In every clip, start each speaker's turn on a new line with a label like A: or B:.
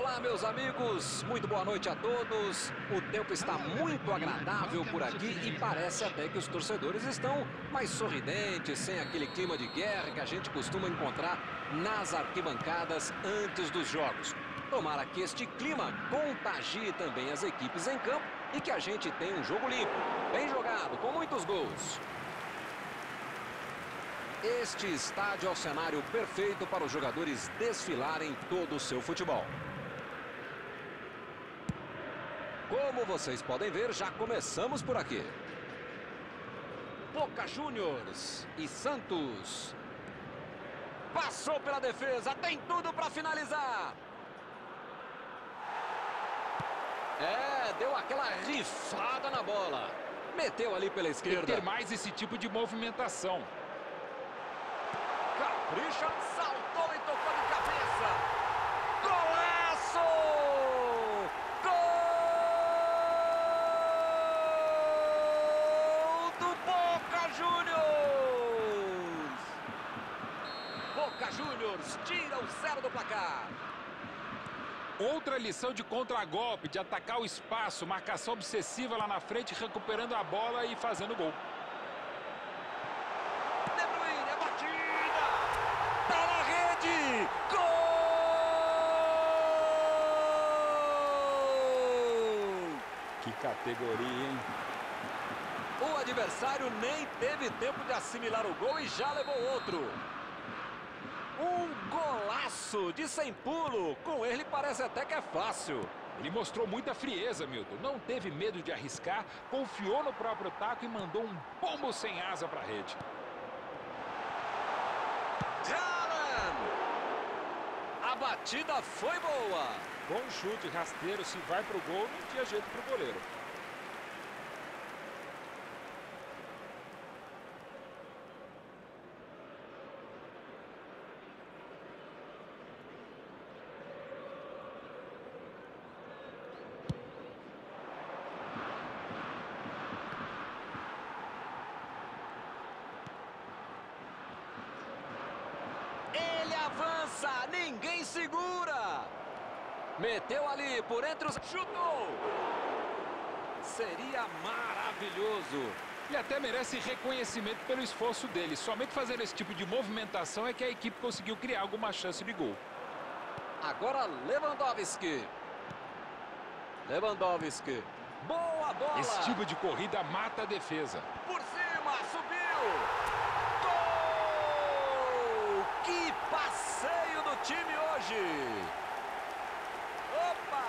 A: Olá, meus amigos, muito boa noite a todos. O tempo está muito agradável por aqui e parece até que os torcedores estão mais sorridentes, sem aquele clima de guerra que a gente costuma encontrar nas arquibancadas antes dos jogos. Tomara que este clima contagie também as equipes em campo e que a gente tenha um jogo limpo, bem jogado, com muitos gols. Este estádio é o cenário perfeito para os jogadores desfilarem todo o seu futebol. Como vocês podem ver, já começamos por aqui. Boca Juniors e Santos. Passou pela defesa, tem tudo para finalizar. É, deu aquela rifada na bola. Meteu ali pela esquerda.
B: Tem que ter mais esse tipo de movimentação.
A: Capricha, saltou e tocou de cabeça. Golaço! Gol do Boca Juniors! Boca Juniors tira o zero do placar.
B: Outra lição de contragolpe, de atacar o espaço, marcação obsessiva lá na frente, recuperando a bola e fazendo gol.
A: De Bruyne, a batida! Tá na rede! Gol!
B: Que categoria, hein?
A: O adversário nem teve tempo de assimilar o gol e já levou outro. De sem pulo. Com ele parece até que é fácil.
B: Ele mostrou muita frieza, Milton. Não teve medo de arriscar, confiou no próprio taco e mandou um pombo sem asa para a rede.
A: Haaland! A batida foi boa.
B: Bom chute, rasteiro. Se vai para o gol, não tinha jeito para o goleiro.
A: Ele ninguém segura. Meteu ali por entre os... Chutou! Seria maravilhoso.
B: Ele até merece reconhecimento pelo esforço dele. Somente fazendo esse tipo de movimentação é que a equipe conseguiu criar alguma chance de gol.
A: Agora Lewandowski. Lewandowski. Boa bola.
B: Esse tipo de corrida mata a defesa.
A: Por cima, subiu. Gol! Que passeio do time hoje. Opa,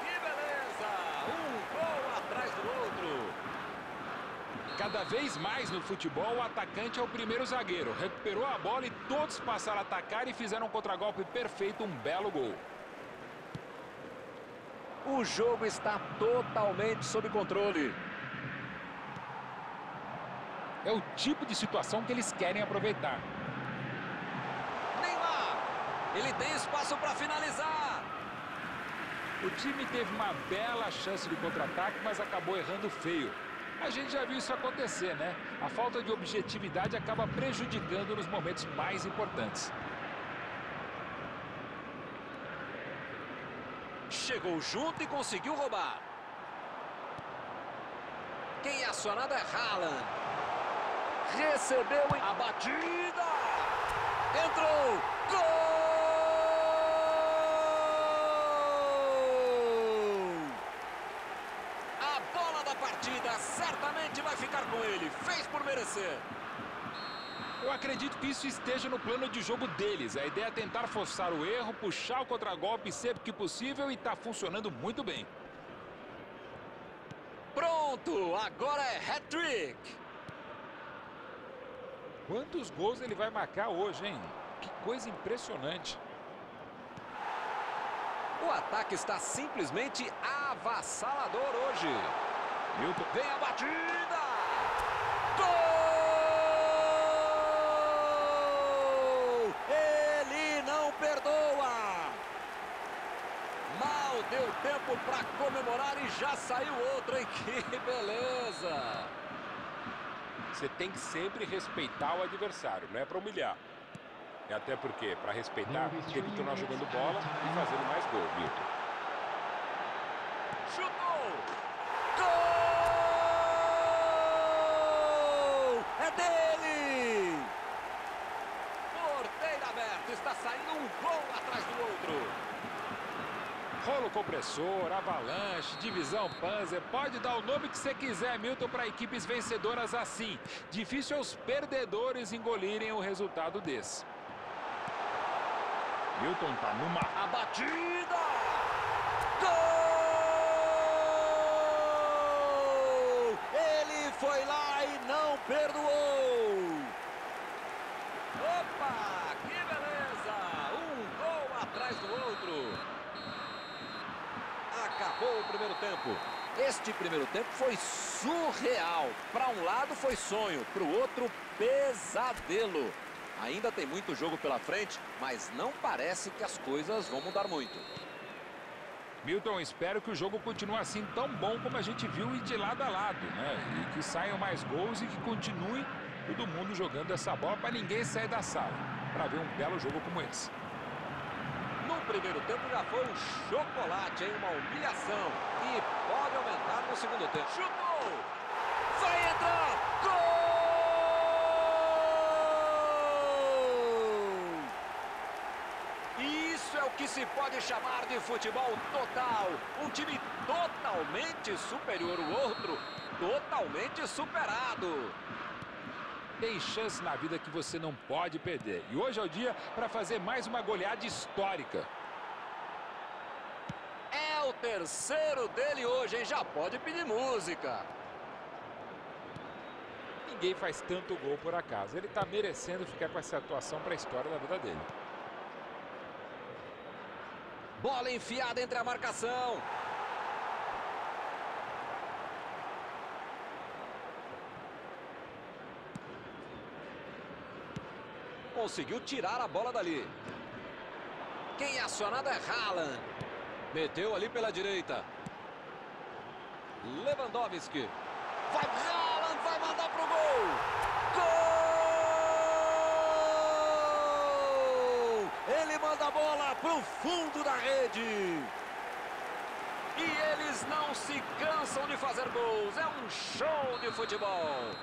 A: que beleza. Um gol atrás do outro.
B: Cada vez mais no futebol, o atacante é o primeiro zagueiro. Recuperou a bola e todos passaram a atacar e fizeram um contragolpe perfeito, um belo gol.
A: O jogo está totalmente sob controle.
B: É o tipo de situação que eles querem aproveitar.
A: Ele tem espaço para finalizar.
B: O time teve uma bela chance de contra-ataque, mas acabou errando feio. A gente já viu isso acontecer, né? A falta de objetividade acaba prejudicando nos momentos mais importantes.
A: Chegou junto e conseguiu roubar. Quem é acionado é Haaland. Recebeu a batida. Entrou. Gol! A bola da partida certamente vai ficar com ele.
B: Eu acredito que isso esteja no plano de jogo deles. A ideia é tentar forçar o erro, puxar o contragolpe sempre que possível e está funcionando muito bem.
A: Pronto, agora é hat-trick.
B: Quantos gols ele vai marcar hoje, hein? Que coisa impressionante.
A: O ataque está simplesmente avassalador hoje.
B: Milton.
A: Vem a batida! Gol! Ele não perdoa! Mal deu tempo para comemorar e já saiu outro, hein? Que beleza!
B: Você tem que sempre respeitar o adversário, não é para humilhar. E até porque, para respeitar, tem que tornar jogando bola e fazendo mais gol, Milton.
A: Chutou! Gol! É dele! Porteiro aberto, está saindo um gol atrás do outro.
B: Rolo compressor, avalanche, divisão Panzer, pode dar o nome que você quiser, Milton, para equipes vencedoras assim. Difícil aos perdedores engolirem o resultado desse. Milton tá numa...
A: A batida! Gol! Ele foi lá e não perdoou! Opa, que beleza! Um gol atrás do outro. Acabou o primeiro tempo. Este primeiro tempo foi surreal. Para um lado foi sonho, para o outro pesadelo. Ainda tem muito jogo pela frente, mas não parece que as coisas vão mudar muito.
B: Milton, espero que o jogo continue assim tão bom como a gente viu e de lado a lado, né? E que saiam mais gols e que continue todo mundo jogando essa bola para ninguém sair da sala, para ver um belo jogo como esse.
A: No primeiro tempo já foi um chocolate, hein? Uma humilhação. E aumentar no segundo tempo. Chutou! Vai entrar! Gol! Isso é o que se pode chamar de futebol total. Um time totalmente superior ao outro, totalmente superado.
B: Tem chance na vida que você não pode perder. E hoje é o dia para fazer mais uma goleada histórica.
A: Terceiro dele hoje, hein? Já pode pedir música.
B: Ninguém faz tanto gol por acaso. Ele está merecendo ficar com essa atuação para a história da vida dele.
A: Bola enfiada entre a marcação. Conseguiu tirar a bola dali. Quem é acionado é Haaland. Meteu ali pela direita. Lewandowski. Vai Haaland, vai mandar pro gol. Gol! Ele manda a bola pro fundo da rede. E eles não se cansam de fazer gols. É um show de futebol.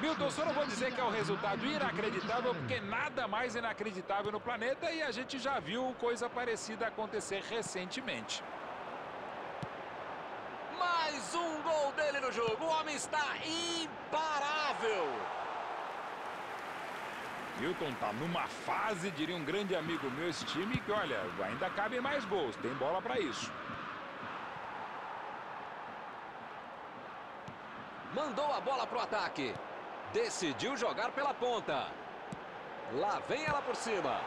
B: Milton, só não vou dizer que é um resultado inacreditável, porque nada mais inacreditável no planeta e a gente já viu coisa parecida acontecer recentemente.
A: Mais um gol dele no jogo. O homem está imparável.
B: Milton tá numa fase, diria um grande amigo meu, esse time, que olha, ainda cabem mais gols, tem bola para isso.
A: Mandou a bola pro ataque. Decidiu jogar pela ponta. Lá vem ela por cima.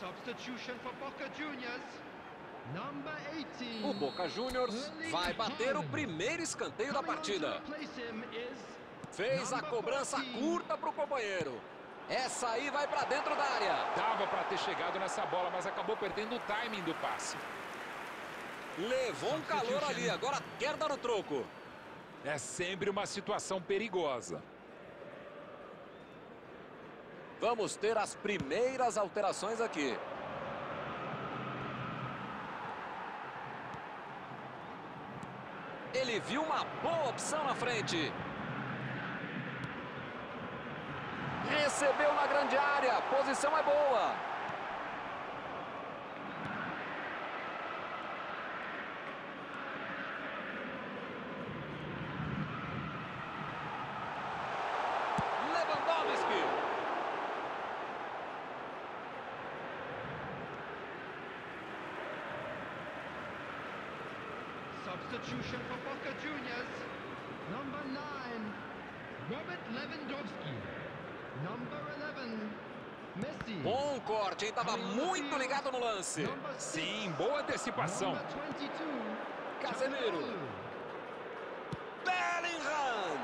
C: Substitution for Boca Juniors. Number 18.
A: O Boca Juniors vai bater o primeiro escanteio da partida. Fez a cobrança curta para o companheiro. Essa aí vai para dentro da área.
B: Dava para ter chegado nessa bola, mas acabou perdendo o timing do passe.
A: Levou um calor ali, agora quer dar o troco.
B: É sempre uma situação perigosa.
A: Vamos ter as primeiras alterações aqui. Ele viu uma boa opção na frente. Recebeu na grande área. Posição é boa. Lewandowski.
C: Substitution for Boca Juniors. Number 9, Robert Lewandowski. Number 11, Messi.
A: Bom corte, hein? Tava muito ligado no lance.
B: Sim, boa antecipação.
C: Number 22,
A: Casemiro. Bellingham.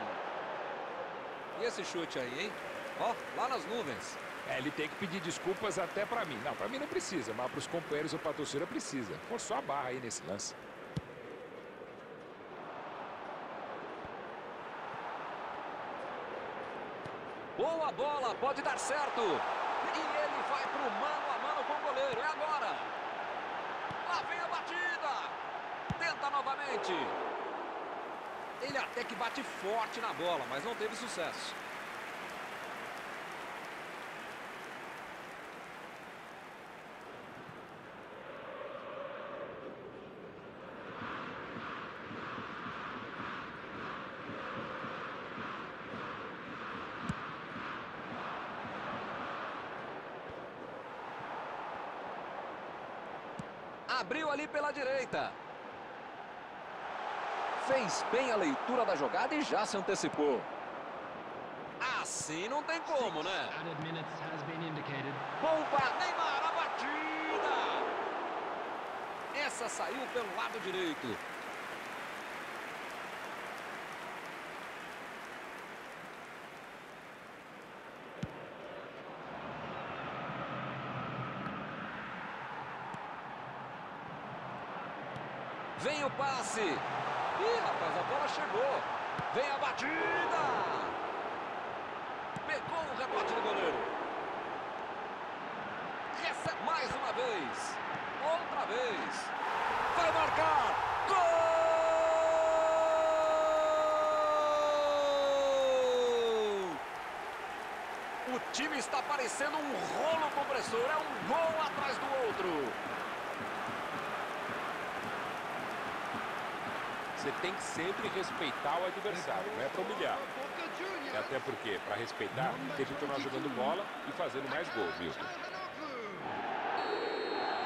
A: E esse chute aí, hein? Ó, lá nas nuvens.
B: É, ele tem que pedir desculpas até pra mim. Não, pra mim não precisa, mas pros companheiros ou pra torcida precisa. Forçou a barra aí nesse lance.
A: Boa bola, pode dar certo. E ele vai pro mano a mano com o goleiro. É agora. Lá vem a batida. Tenta novamente. Ele até que bate forte na bola, mas não teve sucesso. Abriu ali pela direita. Fez bem a leitura da jogada e já se antecipou. Assim não tem como, né? Bomba, Neymar, a batida! Essa saiu pelo lado direito. Vem o passe. Ih, rapaz, a bola chegou. Vem a batida. Pegou o rebote do goleiro. Recebe mais uma vez. Outra vez. Vai marcar. Gol! O time está parecendo um rolo compressor. É um gol atrás do outro.
B: Você tem que sempre respeitar o adversário, não é pra humilhar. É até porque, pra respeitar, tem que continuar jogando bola e fazendo mais gols, Milton.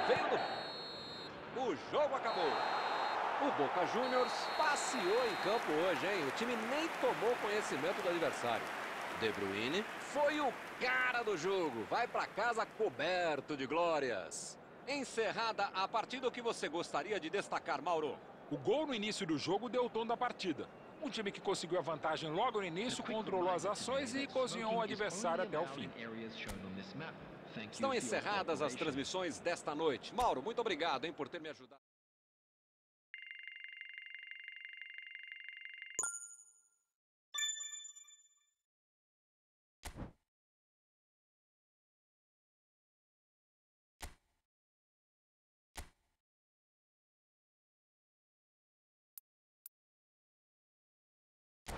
A: Vendo? O jogo acabou. O Boca Juniors passeou em campo hoje, hein? O time nem tomou conhecimento do adversário. De Bruyne foi o cara do jogo. Vai pra casa coberto de glórias. Encerrada a partida, o que você gostaria de destacar, Mauro?
B: O gol no início do jogo deu o tom da partida. Um time que conseguiu a vantagem logo no início, controlou as ações e cozinhou o adversário até o fim.
A: Estão encerradas as transmissões desta noite. Mauro, muito obrigado, hein, por ter me ajudado.